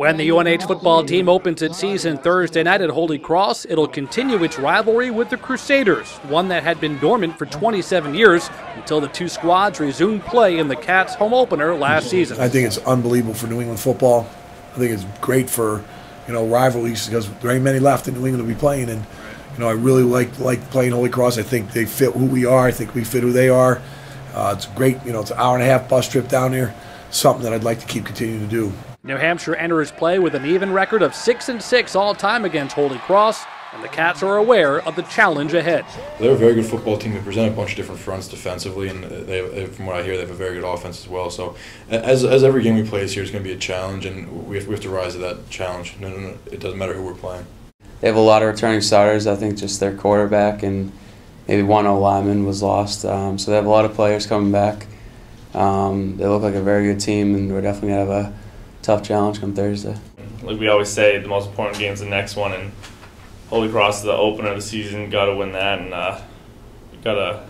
When the UNH football team opens its season Thursday night at Holy Cross, it'll continue its rivalry with the Crusaders, one that had been dormant for 27 years until the two squads resumed play in the Cats home opener last season. I think it's unbelievable for New England football. I think it's great for, you know, rivalries because there ain't many left in New England to be playing and you know, I really like like playing Holy Cross. I think they fit who we are. I think we fit who they are. Uh, it's great, you know, it's an hour and a half bus trip down there. Something that I'd like to keep continuing to do. New Hampshire enters play with an even record of 6 and 6 all time against Holy Cross, and the Cats are aware of the challenge ahead. They're a very good football team. They present a bunch of different fronts defensively, and they, from what I hear, they have a very good offense as well. So, as, as every game we play this year is going to be a challenge, and we have, we have to rise to that challenge. No, no, no, it doesn't matter who we're playing. They have a lot of returning starters. I think just their quarterback and maybe one O lineman was lost. Um, so they have a lot of players coming back. Um, they look like a very good team, and we're definitely going to have a tough challenge come Thursday. Like we always say, the most important game is the next one, and Holy Cross is the opener of the season. Got to win that, and uh, got to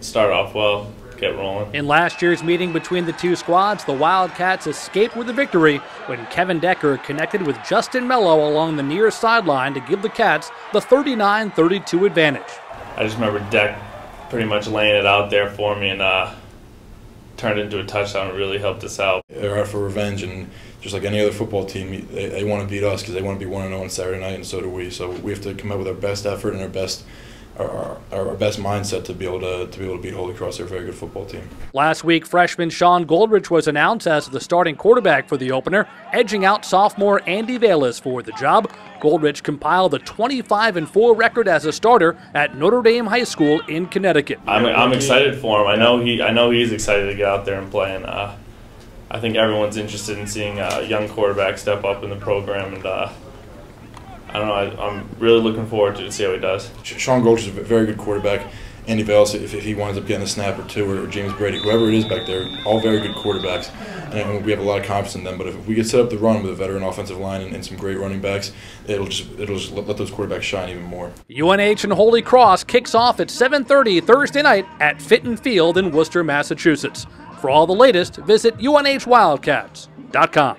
start off well, get rolling. In last year's meeting between the two squads, the Wildcats escaped with a victory when Kevin Decker connected with Justin Mello along the near sideline to give the Cats the 39-32 advantage. I just remember Deck pretty much laying it out there for me, and uh, turned into a touchdown really helped us out. They're out for revenge, and just like any other football team, they, they want to beat us because they want to be 1 0 on Saturday night, and so do we. So we have to come out with our best effort and our best. Our, our, our, best mindset to be able to to be able to beat Holy Cross. They're a very good football team. Last week, freshman Sean Goldrich was announced as the starting quarterback for the opener, edging out sophomore Andy Vailas for the job. Goldrich compiled a 25 and 4 record as a starter at Notre Dame High School in Connecticut. I'm, I'm excited for him. I know he I know he's excited to get out there and play. And uh, I think everyone's interested in seeing a young quarterback step up in the program. And uh, I don't know. I, am really looking forward to see how he does. Sean Goldrich is a very good quarterback. Andy Vailas, if, if he winds up getting a snap or two, or, or James Brady, whoever it is back there, all very good quarterbacks and we have a lot of confidence in them. But if we get set up the run with a veteran offensive line and, and some great running backs, it'll just it'll just let, let, those quarterbacks shine even more. UNH and Holy Cross kicks off at 7:30 Thursday night at Fitton Field in Worcester, Massachusetts. For all the latest, visit UNHWildcats.com.